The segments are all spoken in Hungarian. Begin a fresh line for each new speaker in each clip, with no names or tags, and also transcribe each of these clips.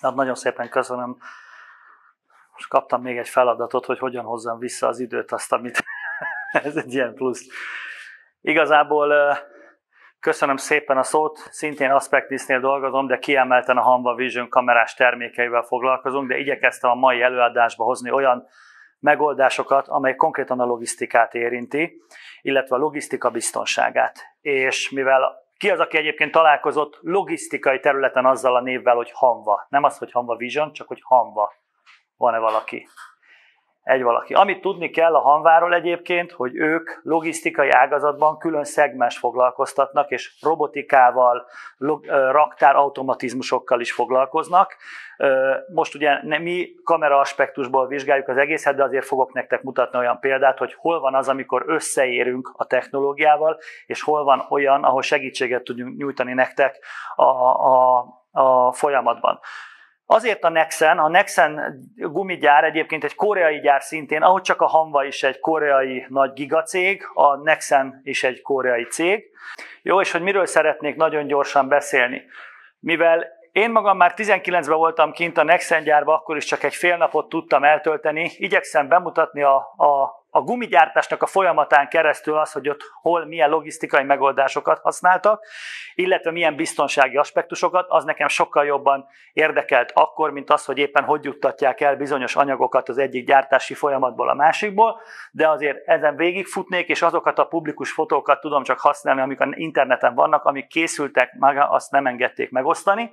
Hát nagyon szépen köszönöm. Most kaptam még egy feladatot, hogy hogyan hozzam vissza az időt, azt, amit ez egy ilyen plusz. Igazából köszönöm szépen a szót, szintén Aspectisnél dolgozom, de kiemelten a Hanva Vision kamerás termékeivel foglalkozunk, de igyekeztem a mai előadásba hozni olyan megoldásokat, amely konkrétan a logisztikát érinti, illetve a logisztika biztonságát. És mivel ki az, aki egyébként találkozott logisztikai területen azzal a névvel, hogy Hanva? Nem az, hogy Hanva Vision, csak hogy Hanva. Van-e valaki? Egy valaki. Amit tudni kell a Hanváról egyébként, hogy ők logisztikai ágazatban külön szegmens foglalkoztatnak, és robotikával, raktár automatizmusokkal is foglalkoznak. Most ugye nem mi kamera aspektusból vizsgáljuk az egészet, de azért fogok nektek mutatni olyan példát, hogy hol van az, amikor összeérünk a technológiával, és hol van olyan, ahol segítséget tudjunk nyújtani nektek a, a, a folyamatban. Azért a Nexen, a Nexen gumigyár egyébként egy koreai gyár szintén, ahogy csak a Hanva is egy koreai nagy gigacég, a Nexen is egy koreai cég. Jó, és hogy miről szeretnék nagyon gyorsan beszélni. Mivel én magam már 19-ben voltam kint a Nexen gyárba, akkor is csak egy fél napot tudtam eltölteni. Igyekszem bemutatni a, a a gumigyártásnak a folyamatán keresztül az, hogy ott hol milyen logisztikai megoldásokat használtak, illetve milyen biztonsági aspektusokat, az nekem sokkal jobban érdekelt akkor, mint az, hogy éppen hogy juttatják el bizonyos anyagokat az egyik gyártási folyamatból a másikból, de azért ezen végigfutnék, és azokat a publikus fotókat tudom csak használni, amik a interneten vannak, amik készültek, maga azt nem engedték megosztani.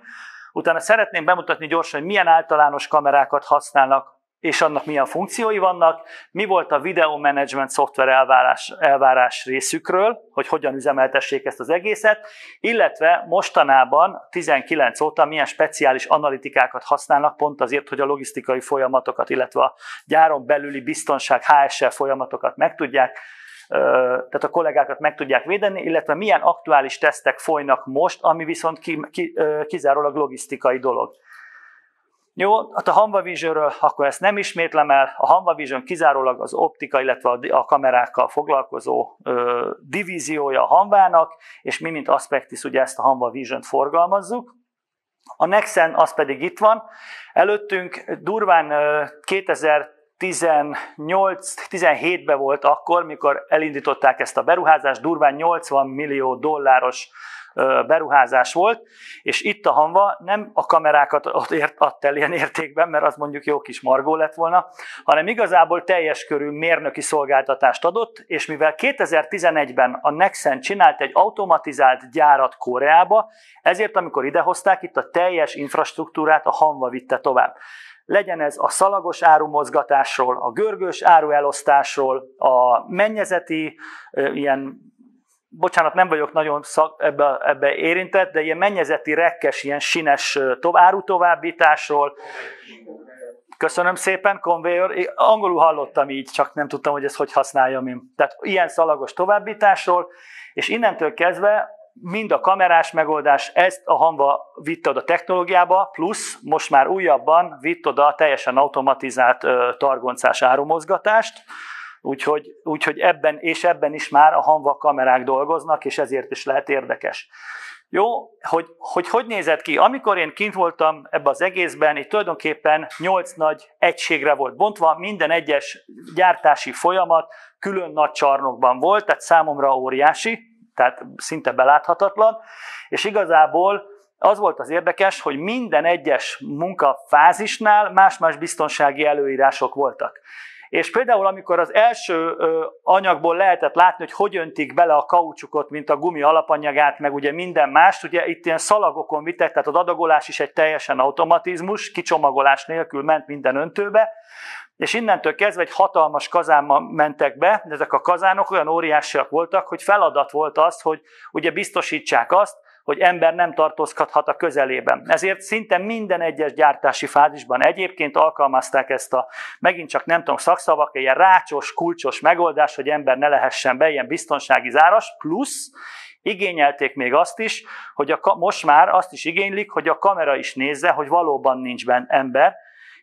Utána szeretném bemutatni gyorsan, hogy milyen általános kamerákat használnak és annak milyen funkciói vannak, mi volt a videó management szoftver elvárás, elvárás részükről, hogy hogyan üzemeltessék ezt az egészet, illetve mostanában 19 óta milyen speciális analitikákat használnak pont azért, hogy a logisztikai folyamatokat, illetve a gyáron belüli biztonság HSL folyamatokat meg tudják tehát a kollégákat meg tudják védeni, illetve milyen aktuális tesztek folynak most, ami viszont ki, ki, kizárólag logisztikai dolog. Jó, hát a Hanva Visionről akkor ezt nem ismétlem el. A Hanva Vision kizárólag az optika, illetve a kamerákkal foglalkozó ö, divíziója a Hanvának, és mi, mint Aspectis, ugye ezt a Hanva Vision-t forgalmazzuk. A Nexen az pedig itt van. Előttünk durván 2018-17-ben volt akkor, mikor elindították ezt a beruházást, durván 80 millió dolláros beruházás volt, és itt a Hanva nem a kamerákat adta el ilyen értékben, mert az mondjuk jó kis margó lett volna, hanem igazából teljes körű mérnöki szolgáltatást adott, és mivel 2011-ben a Nexen csinált egy automatizált gyárat Koreába, ezért amikor idehozták, itt a teljes infrastruktúrát a Hanva vitte tovább. Legyen ez a szalagos árumozgatásról, a görgős áruelosztásról, a mennyezeti ilyen bocsánat, nem vagyok nagyon szak, ebbe, ebbe érintett, de ilyen mennyezeti rekkes, ilyen sines áru továbbításról. Köszönöm szépen, conveyor. Angolul hallottam így, csak nem tudtam, hogy ezt hogy használjam én. Tehát ilyen szalagos továbbításról, és innentől kezdve mind a kamerás megoldás ezt a Hanva vitte oda technológiába, plusz most már újabban vitt oda teljesen automatizált targoncás árumozgatást, Úgyhogy, úgyhogy ebben és ebben is már a hanva kamerák dolgoznak, és ezért is lehet érdekes. Jó, hogy, hogy hogy nézett ki? Amikor én kint voltam ebbe az egészben, itt tulajdonképpen nyolc nagy egységre volt bontva, minden egyes gyártási folyamat külön nagy csarnokban volt, tehát számomra óriási, tehát szinte beláthatatlan, és igazából az volt az érdekes, hogy minden egyes munkafázisnál más-más biztonsági előírások voltak. És például, amikor az első anyagból lehetett látni, hogy hogy öntik bele a kaucsukot, mint a gumi alapanyagát, meg ugye minden mást, ugye itt ilyen szalagokon vittek, tehát az adagolás is egy teljesen automatizmus, kicsomagolás nélkül ment minden öntőbe, és innentől kezdve egy hatalmas kazánba mentek be, de ezek a kazánok olyan óriásiak voltak, hogy feladat volt az, hogy ugye biztosítsák azt, hogy ember nem tartózkodhat a közelében. Ezért szinte minden egyes gyártási fázisban egyébként alkalmazták ezt a, megint csak nem tudom, szakszavak, ilyen rácsos, kulcsos megoldás, hogy ember ne lehessen be, ilyen biztonsági záras, plusz igényelték még azt is, hogy a, most már azt is igénylik, hogy a kamera is nézze, hogy valóban nincs benne ember,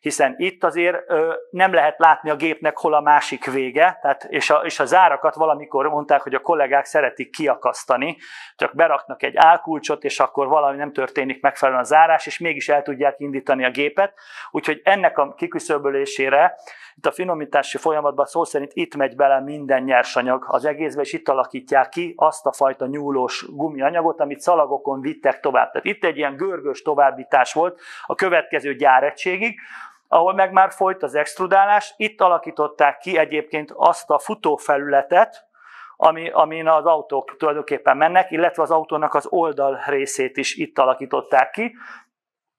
hiszen itt azért ö, nem lehet látni a gépnek hol a másik vége, tehát, és, a, és a zárakat valamikor mondták, hogy a kollégák szeretik kiakasztani, csak beraknak egy álkulcsot, és akkor valami nem történik megfelelően a zárás, és mégis el tudják indítani a gépet. Úgyhogy ennek a kiküszöbölésére itt a finomítási folyamatban szó szerint itt megy bele minden nyersanyag az egészbe, és itt alakítják ki azt a fajta nyúlós gumianyagot, amit szalagokon vittek tovább. Tehát itt egy ilyen görgős továbbítás volt a következő gyáregységig, ahol meg már folyt az extrudálás. Itt alakították ki egyébként azt a futófelületet, ami, amin az autók tulajdonképpen mennek, illetve az autónak az oldal részét is itt alakították ki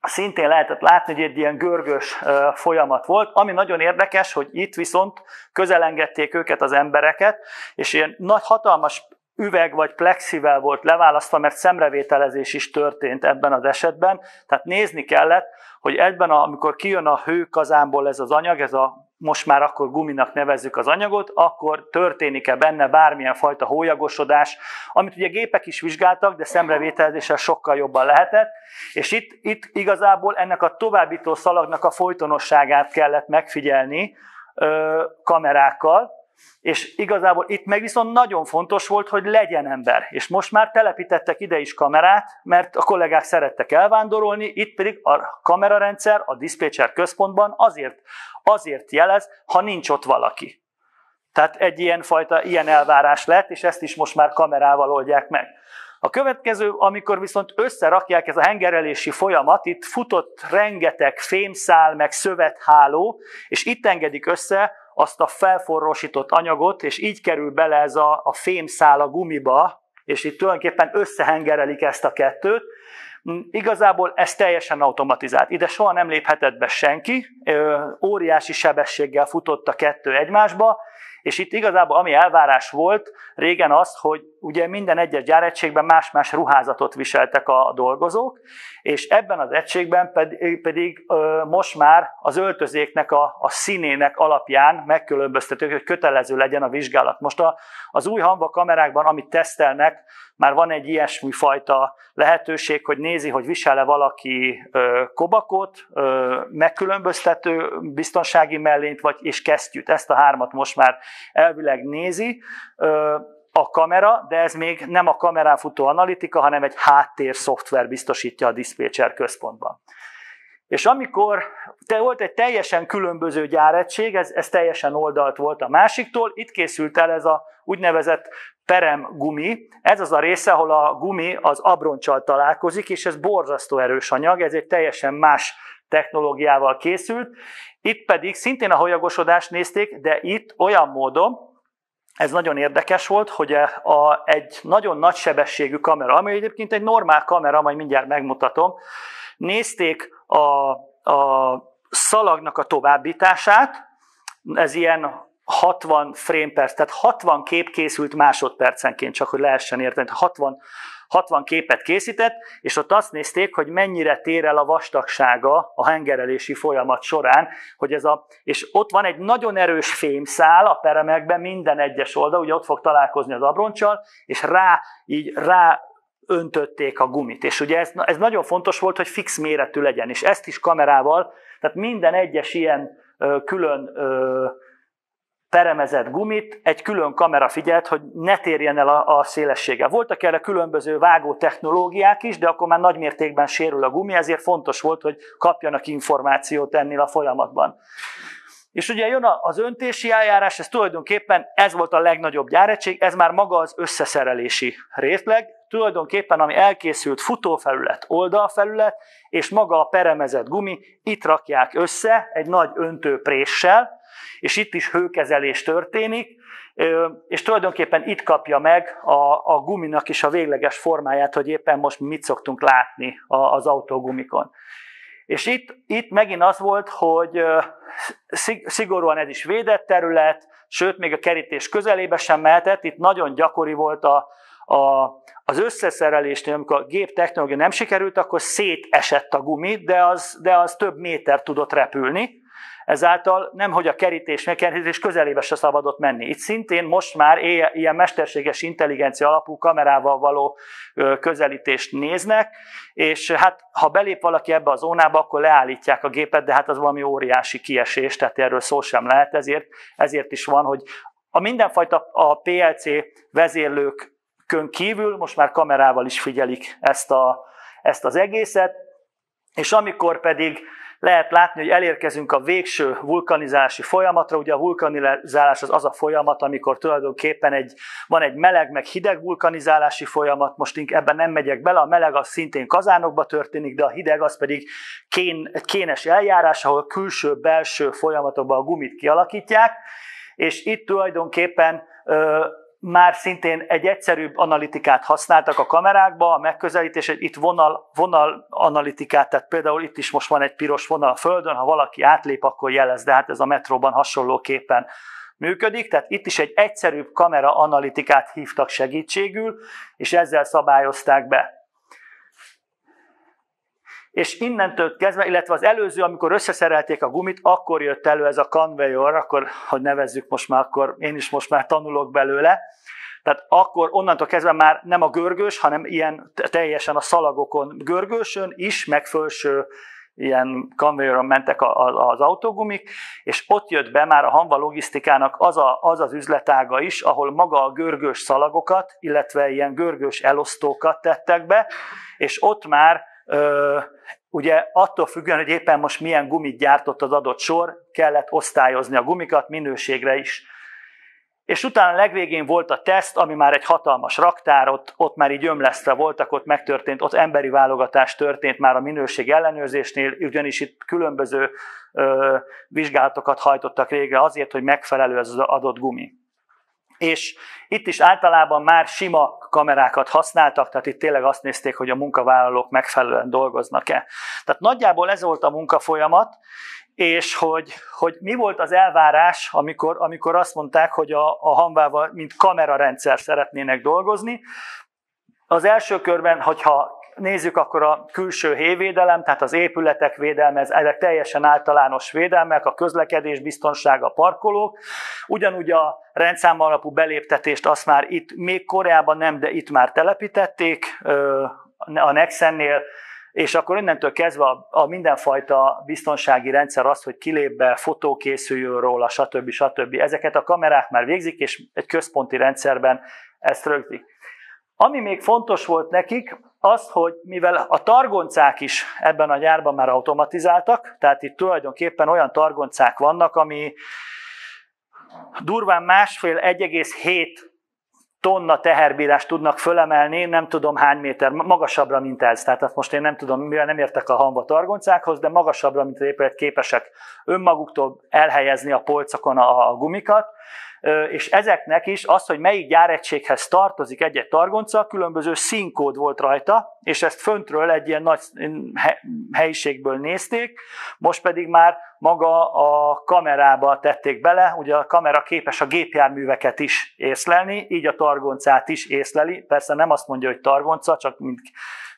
szintén lehetett látni, hogy egy ilyen görgős folyamat volt, ami nagyon érdekes, hogy itt viszont közelengedték őket az embereket, és ilyen nagy hatalmas üveg vagy plexivel volt leválasztva, mert szemrevételezés is történt ebben az esetben. Tehát nézni kellett, hogy ebben, a, amikor kijön a hőkazánból ez az anyag, ez a most már akkor guminak nevezzük az anyagot, akkor történik-e benne bármilyen fajta hólyagosodás, amit ugye gépek is vizsgáltak, de szemrevételezéssel sokkal jobban lehetett, és itt, itt igazából ennek a továbbító szalagnak a folytonosságát kellett megfigyelni ö, kamerákkal, és igazából itt meg viszont nagyon fontos volt, hogy legyen ember. És most már telepítettek ide is kamerát, mert a kollégák szerettek elvándorolni, itt pedig a kamerarendszer a dispatcher központban azért, azért jelez, ha nincs ott valaki. Tehát egy ilyen fajta, ilyen elvárás lett, és ezt is most már kamerával oldják meg. A következő, amikor viszont összerakják ez a hengerelési folyamat, itt futott rengeteg fémszál, meg szövetháló, és itt engedik össze azt a felforrósított anyagot, és így kerül bele ez a, a fémszál a gumiba, és itt tulajdonképpen összehengerelik ezt a kettőt. Mm, igazából ez teljesen automatizált. Ide soha nem léphetett be senki, óriási sebességgel futott a kettő egymásba, és itt igazából ami elvárás volt régen az, hogy ugye minden egyes gyáregységben más-más ruházatot viseltek a dolgozók, és ebben az egységben pedig, pedig most már az öltözéknek a, a színének alapján megkülönböztetők, hogy kötelező legyen a vizsgálat. Most a, az új hamba kamerákban, amit tesztelnek, már van egy ilyesmi fajta lehetőség, hogy nézi, hogy visel-e valaki kobakot, megkülönböztető biztonsági mellényt, vagy és kesztyűt. Ezt a hármat most már elvileg nézi. A kamera, de ez még nem a kamerán futó analitika, hanem egy háttér szoftver biztosítja a dispatcher központban. És amikor te volt egy teljesen különböző gyáregység, ez, ez teljesen oldalt volt a másiktól, itt készült el ez a úgynevezett perem gumi. Ez az a része, ahol a gumi az abroncsal találkozik, és ez borzasztó erős anyag, ez egy teljesen más technológiával készült. Itt pedig szintén a holyagosodást nézték, de itt olyan módon, ez nagyon érdekes volt, hogy a, egy nagyon nagy sebességű kamera, ami egyébként egy normál kamera, majd mindjárt megmutatom, nézték a, a szalagnak a továbbítását, ez ilyen 60 frame per, tehát 60 kép készült másodpercenként, csak hogy lehessen érteni, 60, 60 képet készített, és ott azt nézték, hogy mennyire tér el a vastagsága a hengerelési folyamat során, hogy ez a, és ott van egy nagyon erős fémszál a peremekben, minden egyes oldal, ugye ott fog találkozni az abroncsal, és rá, így rá öntötték a gumit. És ugye ez, ez nagyon fontos volt, hogy fix méretű legyen, és ezt is kamerával, tehát minden egyes ilyen ö, külön ö, peremezett gumit egy külön kamera figyelt, hogy ne térjen el a, a szélessége. Voltak erre különböző vágó technológiák is, de akkor már nagy mértékben sérül a gumi, ezért fontos volt, hogy kapjanak információt ennél a folyamatban. És ugye jön az öntési eljárás, ez tulajdonképpen ez volt a legnagyobb gyáregység, ez már maga az összeszerelési részleg, tulajdonképpen ami elkészült futófelület, oldalfelület, és maga a peremezett gumi, itt rakják össze egy nagy öntőpréssel, és itt is hőkezelés történik, és tulajdonképpen itt kapja meg a, a guminak is a végleges formáját, hogy éppen most mit szoktunk látni az autógumikon. És itt, itt megint az volt, hogy szigorúan ez is védett terület, sőt, még a kerítés közelébe sem mehetett, itt nagyon gyakori volt a, a, az összeszerelésnél, amikor a gép technológia nem sikerült, akkor szétesett a gumi, de az, de az több méter tudott repülni, Ezáltal nem, hogy a kerítés, megkerítés közelébe se szabadott menni. Itt szintén most már ilyen mesterséges intelligencia alapú kamerával való közelítést néznek, és hát ha belép valaki ebbe a zónába, akkor leállítják a gépet, de hát az valami óriási kiesés, tehát erről szó sem lehet, ezért, ezért is van, hogy a mindenfajta a PLC vezérlőkön kívül most már kamerával is figyelik ezt, a, ezt az egészet, és amikor pedig lehet látni, hogy elérkezünk a végső vulkanizálási folyamatra. Ugye a vulkanizálás az az a folyamat, amikor tulajdonképpen egy, van egy meleg, meg hideg vulkanizálási folyamat. Most ebben nem megyek bele, a meleg az szintén kazánokba történik, de a hideg az pedig kén, kénes eljárás, ahol külső-belső folyamatokban a gumit kialakítják. És itt tulajdonképpen már szintén egy egyszerűbb analitikát használtak a kamerákba, a megközelítés, itt vonal, vonal analitikát, tehát például itt is most van egy piros vonal a földön, ha valaki átlép, akkor jelez, de hát ez a metróban hasonlóképpen működik, tehát itt is egy egyszerűbb kamera analitikát hívtak segítségül, és ezzel szabályozták be. És innentől kezdve, illetve az előző, amikor összeszerelték a gumit, akkor jött elő ez a conveyor, akkor, hogy nevezzük most már, akkor én is most már tanulok belőle. Tehát akkor onnantól kezdve már nem a görgős, hanem ilyen teljesen a szalagokon görgősön is, meg fölső ilyen conveyoron mentek az autógumik, és ott jött be már a Hanva logisztikának az, a, az az üzletága is, ahol maga a görgős szalagokat, illetve ilyen görgős elosztókat tettek be, és ott már ugye attól függően, hogy éppen most milyen gumit gyártott az adott sor, kellett osztályozni a gumikat minőségre is. És utána a legvégén volt a teszt, ami már egy hatalmas raktár, ott, ott már így ömlesztve voltak, ott megtörtént, ott emberi válogatás történt már a minőség ellenőrzésnél, ugyanis itt különböző ö, vizsgálatokat hajtottak végre azért, hogy megfelelő ez az adott gumi és itt is általában már sima kamerákat használtak, tehát itt tényleg azt nézték, hogy a munkavállalók megfelelően dolgoznak-e. Tehát nagyjából ez volt a munkafolyamat, és hogy, hogy mi volt az elvárás, amikor, amikor azt mondták, hogy a, a Hanvával mint kamerarendszer szeretnének dolgozni. Az első körben, hogyha nézzük, akkor a külső hévédelem, tehát az épületek védelme, ezek teljesen általános védelmek, a közlekedés biztonsága, a parkolók. Ugyanúgy a rendszám alapú beléptetést azt már itt, még Koreában nem, de itt már telepítették a Nexennél, és akkor innentől kezdve a, a mindenfajta biztonsági rendszer az, hogy kilép be, fotó készüljön róla, stb. stb. Ezeket a kamerák már végzik, és egy központi rendszerben ezt rögzik. Ami még fontos volt nekik, az, hogy mivel a targoncák is ebben a gyárban már automatizáltak, tehát itt tulajdonképpen olyan targoncák vannak, ami durván másfél 1,7 tonna teherbírást tudnak fölemelni, nem tudom hány méter, magasabbra, mint ez. Tehát azt most én nem tudom, mivel nem értek a hamba targoncákhoz, de magasabbra, mint az képesek önmaguktól elhelyezni a polcokon a gumikat, és ezeknek is az, hogy melyik gyáregységhez tartozik egy-egy targonca, különböző színkód volt rajta, és ezt föntről egy ilyen nagy helyiségből nézték, most pedig már maga a kamerába tették bele, ugye a kamera képes a gépjárműveket is észlelni, így a targoncát is észleli, persze nem azt mondja, hogy targonca, csak mint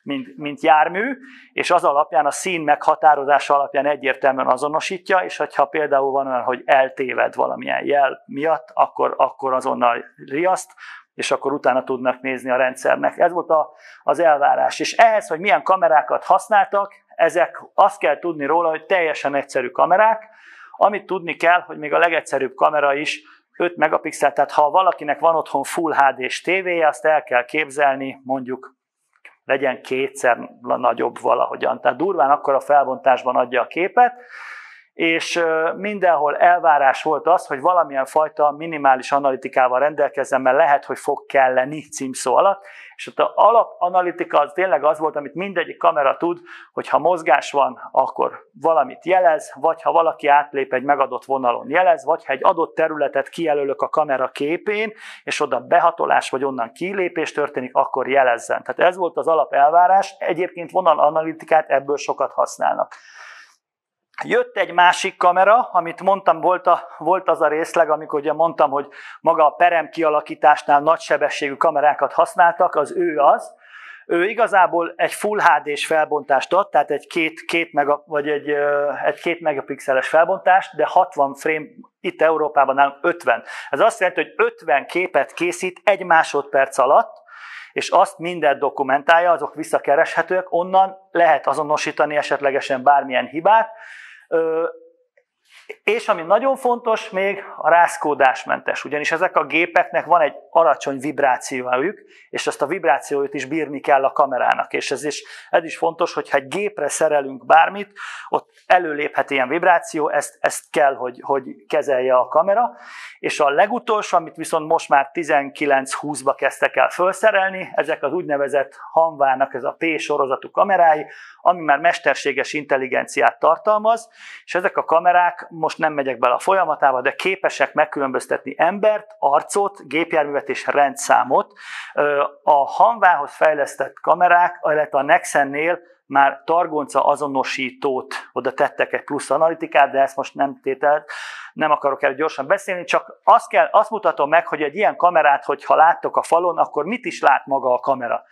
mint, mint jármű, és az alapján, a szín meghatározása alapján egyértelműen azonosítja, és ha például van olyan, hogy eltéved valamilyen jel miatt, akkor, akkor azonnal riaszt, és akkor utána tudnak nézni a rendszernek. Ez volt a, az elvárás. És ehhez, hogy milyen kamerákat használtak, ezek azt kell tudni róla, hogy teljesen egyszerű kamerák, amit tudni kell, hogy még a legegyszerűbb kamera is 5 megapixel, tehát ha valakinek van otthon Full HD-s tévéje, azt el kell képzelni mondjuk legyen kétszer nagyobb valahogyan. Tehát durván akkor a felbontásban adja a képet, és mindenhol elvárás volt az, hogy valamilyen fajta minimális analitikával rendelkezzen, mert lehet, hogy fog kelleni címszó alatt, és ott a alapanalitika az tényleg az volt, amit mindegyik kamera tud, hogy ha mozgás van, akkor valamit jelez, vagy ha valaki átlép egy megadott vonalon jelez, vagy ha egy adott területet kijelölök a kamera képén, és oda behatolás vagy onnan kilépés történik, akkor jelezzen. Tehát ez volt az alapelvárás, egyébként vonalanalitikát ebből sokat használnak. Jött egy másik kamera, amit mondtam, volt, a, volt az a részleg, amikor ugye mondtam, hogy maga a perem kialakításnál nagysebességű kamerákat használtak, az ő az. ő igazából egy Full HD-s felbontást ad, tehát egy két, két, mega, vagy egy, egy két megapixeles felbontást, de 60 frame, itt Európában nálunk 50. Ez azt jelenti, hogy 50 képet készít egy másodperc alatt, és azt mindent dokumentálja, azok visszakereshetőek, onnan lehet azonosítani esetlegesen bármilyen hibát, euh, és ami nagyon fontos még, a rázkódásmentes, ugyanis ezek a gépeknek van egy alacsony vibrációjuk, és ezt a vibrációt is bírni kell a kamerának. És ez is, ez is fontos, hogy ha egy gépre szerelünk bármit, ott előléphet ilyen vibráció, ezt, ezt kell, hogy, hogy kezelje a kamera. És a legutolsó, amit viszont most már 19-20-ba kezdtek el felszerelni, ezek az úgynevezett Hanvának ez a P sorozatú kamerái, ami már mesterséges intelligenciát tartalmaz, és ezek a kamerák most nem megyek bele a folyamatába, de képesek megkülönböztetni embert, arcot, gépjárművet és rendszámot. A Hanvához fejlesztett kamerák, illetve a Nexennél már targonca azonosítót oda tettek egy plusz analitikát, de ezt most nem tételt, nem akarok el gyorsan beszélni, csak azt, kell, azt mutatom meg, hogy egy ilyen kamerát, hogyha láttok a falon, akkor mit is lát maga a kamera.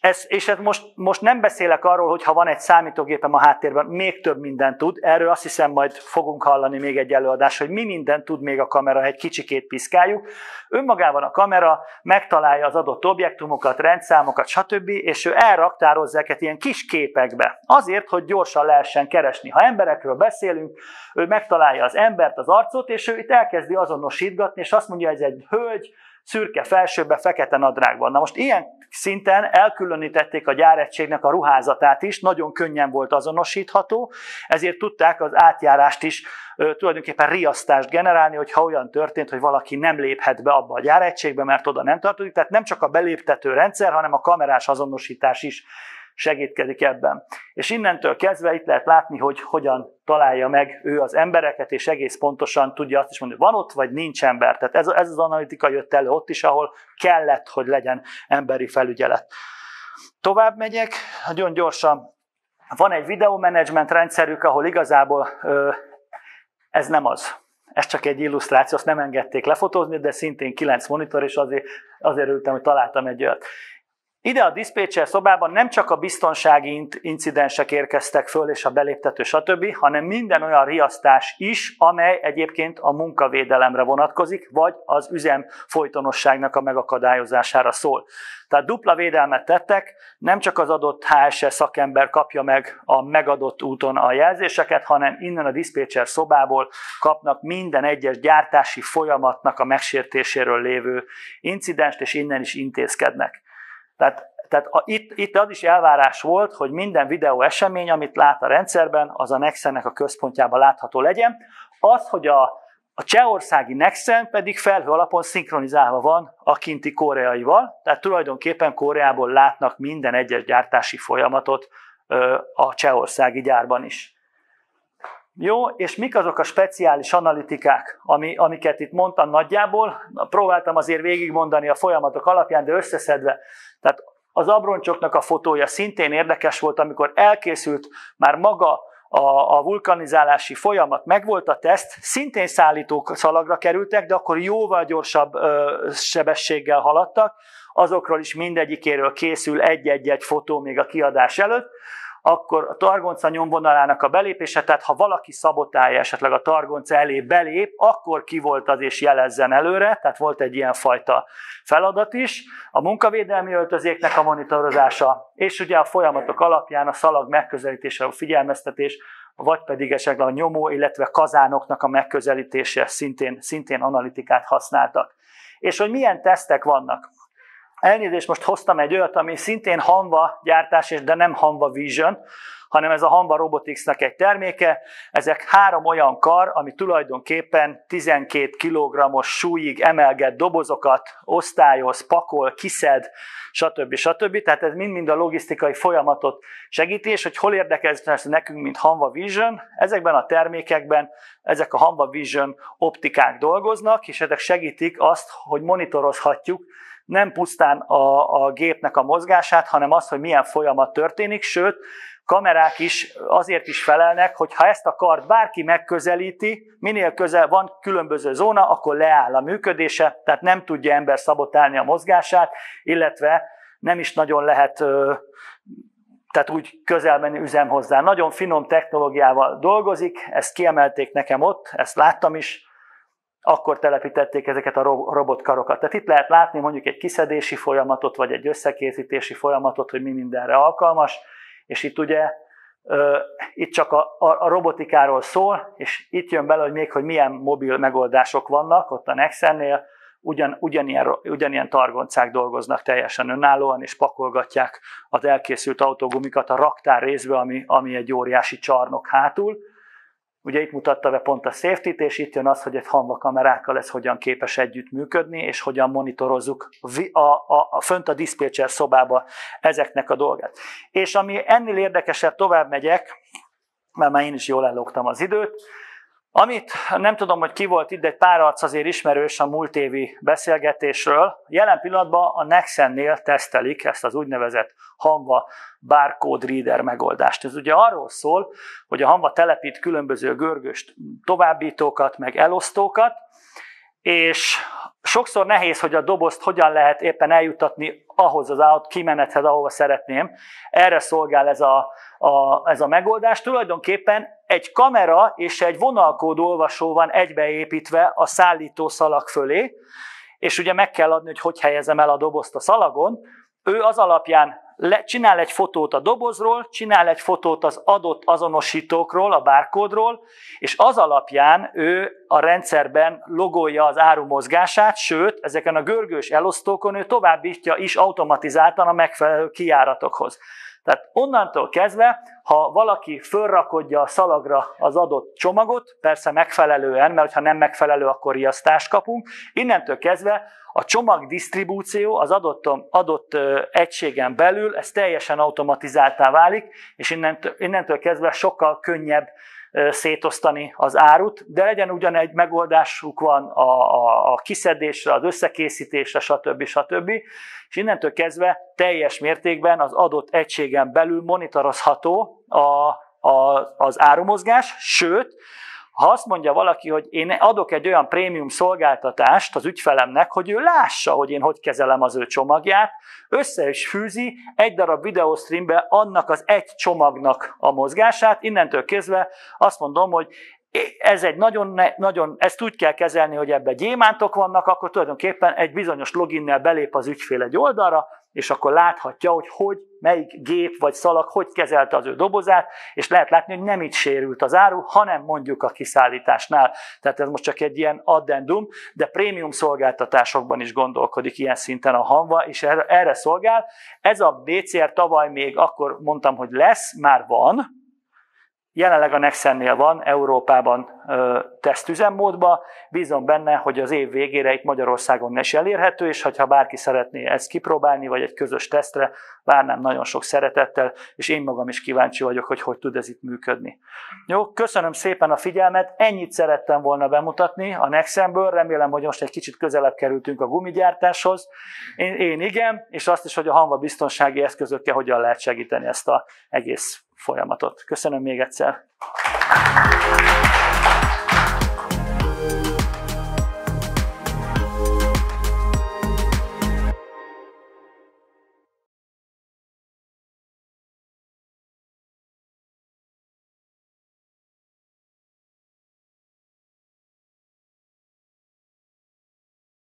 Ez, és ez most, most nem beszélek arról, hogy ha van egy számítógépem a háttérben, még több mindent tud. Erről azt hiszem majd fogunk hallani még egy előadás, hogy mi mindent tud még a kamera, egy kicsikét piszkáljuk. Önmagában a kamera megtalálja az adott objektumokat, rendszámokat, stb. és ő elraktározza ezeket ilyen kis képekbe. Azért, hogy gyorsan lehessen keresni. Ha emberekről beszélünk, ő megtalálja az embert, az arcot, és ő itt elkezdi azonosítgatni, és azt mondja, hogy ez egy hölgy, szürke felsőbe, fekete nadrágban. Na most ilyen szinten elkülönítették a gyáregységnek a ruházatát is, nagyon könnyen volt azonosítható, ezért tudták az átjárást is tulajdonképpen riasztást generálni, hogyha olyan történt, hogy valaki nem léphet be abba a gyáregységbe, mert oda nem tartozik. Tehát nem csak a beléptető rendszer, hanem a kamerás azonosítás is segítkezik ebben. És innentől kezdve itt lehet látni, hogy hogyan találja meg ő az embereket, és egész pontosan tudja azt is mondani, van ott, vagy nincs ember. Tehát ez, ez az analitika jött elő ott is, ahol kellett, hogy legyen emberi felügyelet. Tovább megyek, nagyon gyorsan. Van egy videomenedzsment rendszerük, ahol igazából ö, ez nem az. Ez csak egy illusztráció, azt nem engedték lefotózni, de szintén 9 monitor, és azért, azért ültem, hogy találtam egy olyat. Ide a diszpécser szobában nem csak a biztonsági incidensek érkeztek föl, és a beléptető, stb., hanem minden olyan riasztás is, amely egyébként a munkavédelemre vonatkozik, vagy az üzem folytonosságnak a megakadályozására szól. Tehát dupla védelmet tettek, nem csak az adott HSS szakember kapja meg a megadott úton a jelzéseket, hanem innen a diszpécser szobából kapnak minden egyes gyártási folyamatnak a megsértéséről lévő incidenst, és innen is intézkednek. Tehát, tehát a, itt, itt az is elvárás volt, hogy minden videó esemény, amit lát a rendszerben, az a Nexennek a központjában látható legyen. Az, hogy a, a csehországi Nexen pedig felhő alapon szinkronizálva van a kinti koreaival, tehát tulajdonképpen Koreából látnak minden egyes gyártási folyamatot a csehországi gyárban is. Jó, és mik azok a speciális analitikák, ami, amiket itt mondtam nagyjából? Próbáltam azért végigmondani a folyamatok alapján, de összeszedve. Tehát az abroncsoknak a fotója szintén érdekes volt, amikor elkészült már maga a, a vulkanizálási folyamat, megvolt a teszt, szintén szállítók szalagra kerültek, de akkor jóval gyorsabb ö, sebességgel haladtak, azokról is mindegyikéről készül egy-egy-egy fotó még a kiadás előtt, akkor a targonca nyomvonalának a belépése, tehát ha valaki szabotálja esetleg a targonca elé belép, akkor ki volt az és jelezzen előre, tehát volt egy ilyen fajta feladat is. A munkavédelmi öltözéknek a monitorozása, és ugye a folyamatok alapján a szalag megközelítése, a figyelmeztetés, vagy pedig esetleg a nyomó, illetve kazánoknak a megközelítése szintén, szintén analitikát használtak. És hogy milyen tesztek vannak. Elnézést, most hoztam egy olyat, ami szintén Hanva gyártás, de nem Hanva Vision, hanem ez a Hanva Roboticsnak egy terméke. Ezek három olyan kar, ami tulajdonképpen 12 kg-os súlyig emelget dobozokat, osztályoz, pakol, kiszed, stb. stb. Tehát ez mind-mind a logisztikai folyamatot segíti, és hogy hol érdekes nekünk, mint Hanva Vision, ezekben a termékekben ezek a Hanva Vision optikák dolgoznak, és ezek segítik azt, hogy monitorozhatjuk nem pusztán a, a gépnek a mozgását, hanem az, hogy milyen folyamat történik, sőt, kamerák is azért is felelnek, hogy ha ezt a kart bárki megközelíti, minél közel van különböző zóna, akkor leáll a működése, tehát nem tudja ember szabotálni a mozgását, illetve nem is nagyon lehet tehát úgy közel menni üzem hozzá. Nagyon finom technológiával dolgozik, ezt kiemelték nekem ott, ezt láttam is, akkor telepítették ezeket a robotkarokat. Tehát itt lehet látni mondjuk egy kiszedési folyamatot, vagy egy összekészítési folyamatot, hogy mi mindenre alkalmas, és itt ugye itt csak a, a, robotikáról szól, és itt jön bele, hogy még, hogy milyen mobil megoldások vannak ott a Nexennél, ugyan, ugyanilyen, ugyanilyen targoncák dolgoznak teljesen önállóan, és pakolgatják az elkészült autógumikat a raktár részbe, ami, ami egy óriási csarnok hátul. Ugye itt mutatta be pont a safety és itt jön az, hogy egy hanva kamerákkal ez hogyan képes együtt működni, és hogyan monitorozzuk a, a, a fönt a dispatcher szobába ezeknek a dolgát. És ami ennél érdekesebb, tovább megyek, mert már én is jól ellogtam az időt, amit nem tudom, hogy ki volt itt, egy pár arc azért ismerős a múlt évi beszélgetésről. Jelen pillanatban a Nexennél tesztelik ezt az úgynevezett Hanva barcode reader megoldást. Ez ugye arról szól, hogy a Hanva telepít különböző görgös továbbítókat, meg elosztókat, és sokszor nehéz, hogy a dobozt hogyan lehet éppen eljutatni ahhoz az állat kimenethez, ahova szeretném. Erre szolgál ez a, a, ez a megoldás. Tulajdonképpen egy kamera és egy vonalkód olvasó van egybeépítve a szállító szalag fölé, és ugye meg kell adni, hogy hogy helyezem el a dobozt a szalagon. Ő az alapján le, csinál egy fotót a dobozról, csinál egy fotót az adott azonosítókról, a bárkódról, és az alapján ő a rendszerben logolja az áru mozgását, sőt, ezeken a görgős elosztókon ő továbbítja is automatizáltan a megfelelő kijáratokhoz. Tehát onnantól kezdve, ha valaki fölrakodja a szalagra az adott csomagot, persze megfelelően, mert ha nem megfelelő, akkor riasztást kapunk, innentől kezdve a csomag disztribúció az adott, adott egységen belül, ez teljesen automatizáltá válik, és innentől, innentől kezdve sokkal könnyebb szétosztani az árut, de legyen ugyan egy megoldásuk van a, a, a kiszedésre, az összekészítésre, stb. stb. És innentől kezdve teljes mértékben az adott egységen belül monitorozható a, a, az árumozgás, sőt, ha azt mondja valaki, hogy én adok egy olyan prémium szolgáltatást az ügyfelemnek, hogy ő lássa, hogy én hogy kezelem az ő csomagját, össze is fűzi egy darab videostreambe annak az egy csomagnak a mozgását, innentől kezdve azt mondom, hogy ez egy nagyon, nagyon, ezt úgy kell kezelni, hogy ebben gyémántok vannak, akkor tulajdonképpen egy bizonyos loginnel belép az ügyfél egy oldalra, és akkor láthatja, hogy hogy, melyik gép vagy szalag hogy kezelte az ő dobozát, és lehet látni, hogy nem itt sérült az áru, hanem mondjuk a kiszállításnál. Tehát ez most csak egy ilyen addendum, de prémium szolgáltatásokban is gondolkodik ilyen szinten a Hanva, és erre, erre szolgál. Ez a BCR tavaly még akkor mondtam, hogy lesz, már van, Jelenleg a Nexennél van Európában ö, tesztüzemmódban, bízom benne, hogy az év végére itt Magyarországon is elérhető, és ha bárki szeretné ezt kipróbálni, vagy egy közös tesztre, várnám nagyon sok szeretettel, és én magam is kíváncsi vagyok, hogy hogy tud ez itt működni. Jó, köszönöm szépen a figyelmet, ennyit szerettem volna bemutatni a Nexenből, remélem, hogy most egy kicsit közelebb kerültünk a gumigyártáshoz. Én, én igen, és azt is, hogy a hanva biztonsági eszközökkel hogyan lehet segíteni ezt az egész folyamatot. Köszönöm még egyszer.